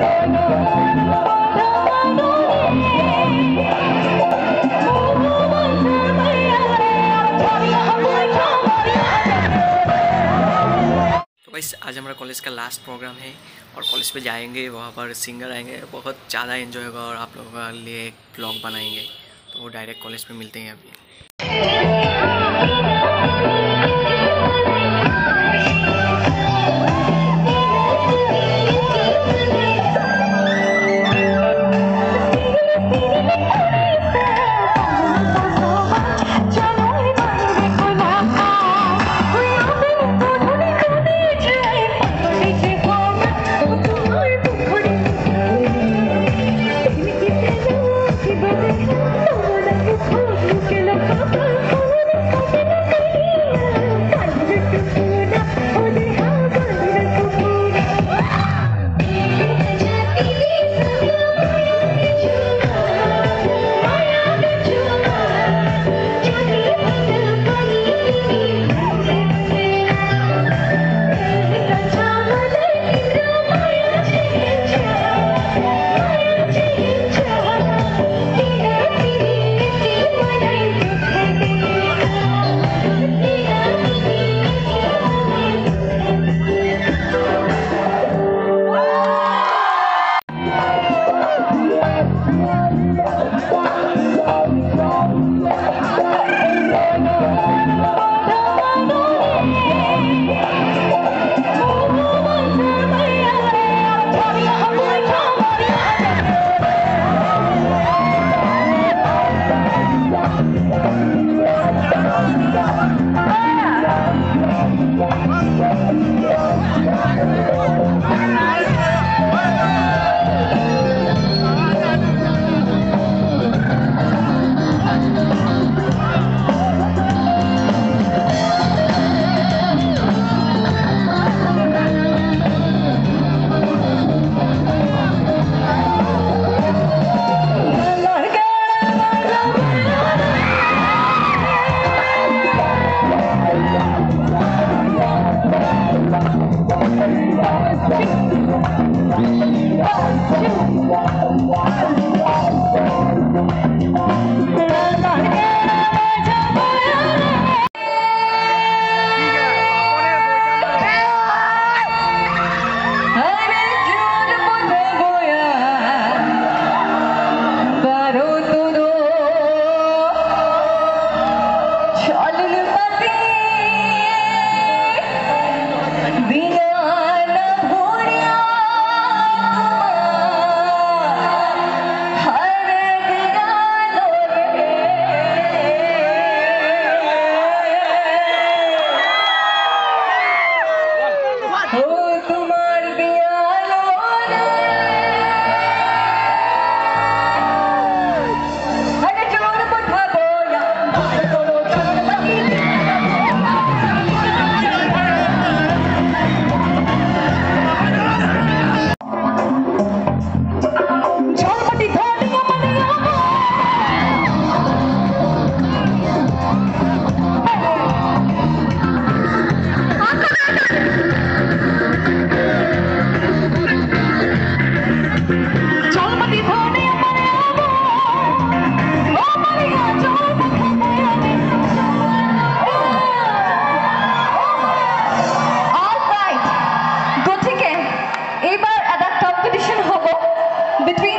तो आज हमारा कॉलेज का लास्ट प्रोग्राम है और कॉलेज पे जाएँगे, वहाँ पर सिंगर आएँगे, बहुत ज़्यादा एंजॉय होगा और आप लोगों के लिए एक ब्लॉग बनाएँगे। तो वो डायरेक्ट कॉलेज पे मिलते हैं अभी।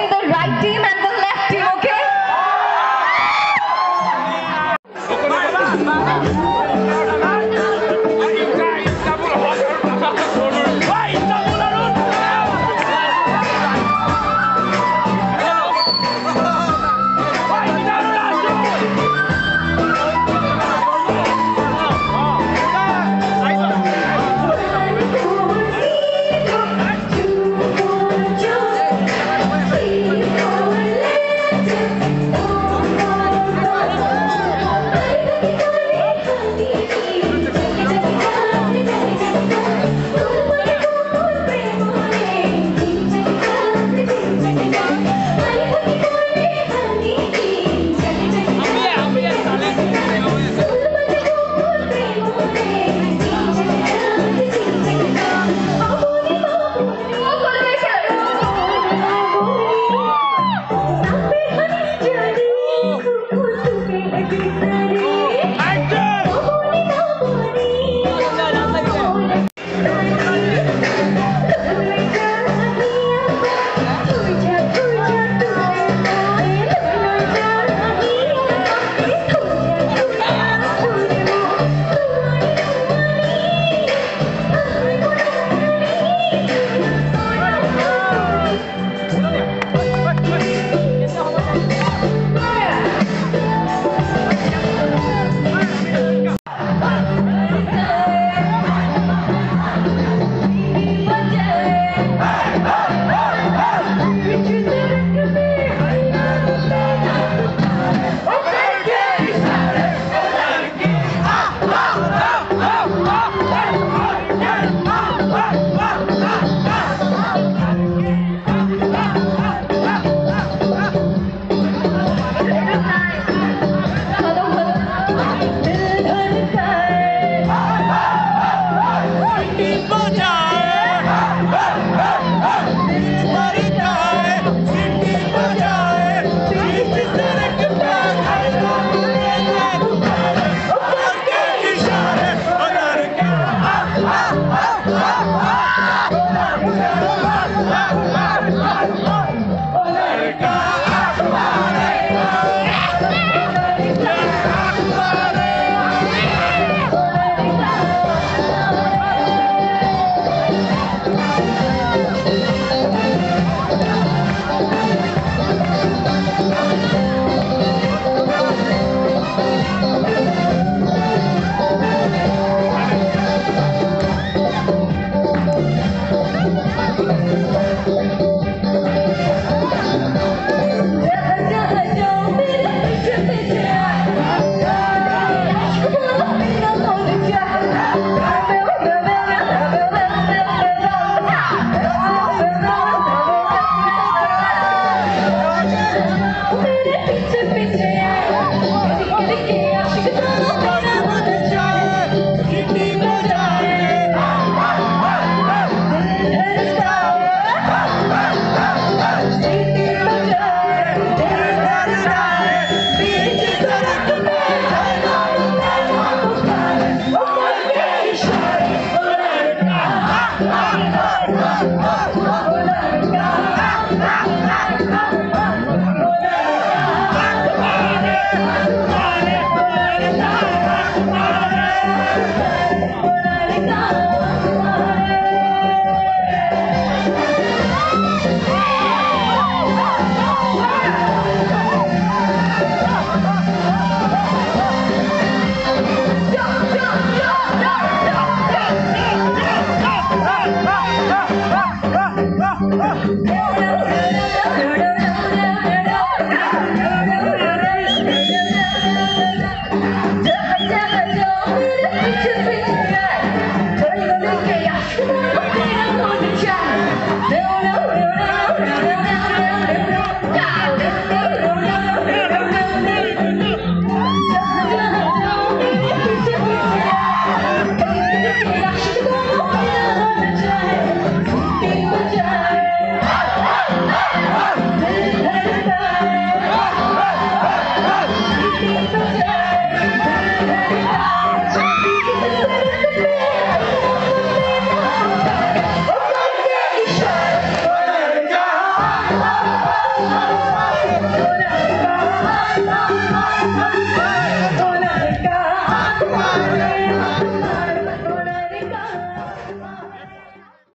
the right team and the